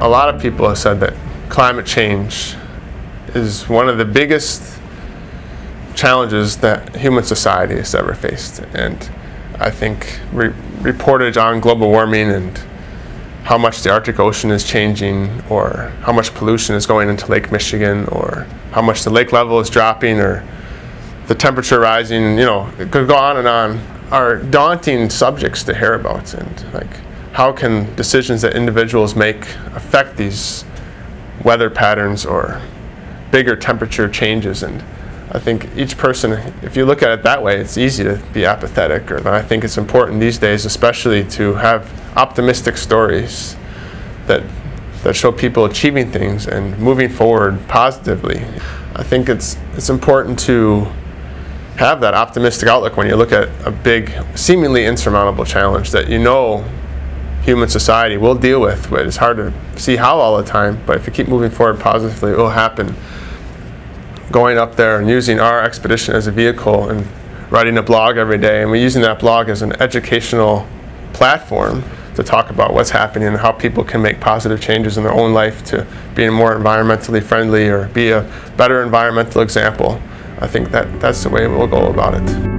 a lot of people have said that climate change is one of the biggest challenges that human society has ever faced. And I think re- reportage on global warming and how much the Arctic Ocean is changing, or how much pollution is going into Lake Michigan, or how much the lake level is dropping, or the temperature rising, you know, it could go on and on, are daunting subjects to hear about. And like, how can decisions that individuals make affect these weather patterns or bigger temperature changes? And I think each person, if you look at it that way, it's easy to be apathetic. Or I think it's important these days, especially to have optimistic stories that that show people achieving things and moving forward positively. I think it's it's important to have that optimistic outlook when you look at a big, seemingly insurmountable challenge that you know human society will deal with, but it's hard to see how all the time. But if you keep moving forward positively, it will happen. Going up there and using our expedition as a vehicle and writing a blog every day, and we're using that blog as an educational platform to talk about what's happening and how people can make positive changes in their own life to being more environmentally friendly or be a better environmental example. I think that that's the way we'll go about it.